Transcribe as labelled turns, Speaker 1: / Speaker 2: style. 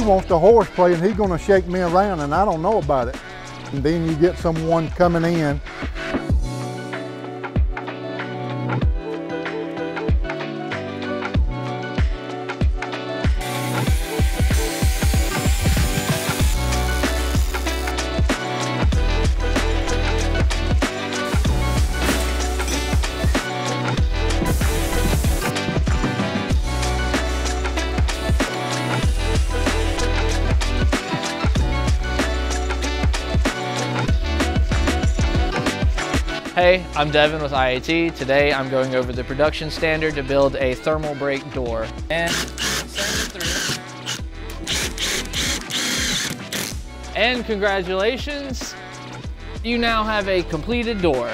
Speaker 1: wants to horseplay and he's gonna shake me around and I don't know about it. And then you get someone coming in
Speaker 2: Hey, I'm Devin with IAT. Today I'm going over the production standard to build a thermal break door. And And congratulations, you now have a completed door.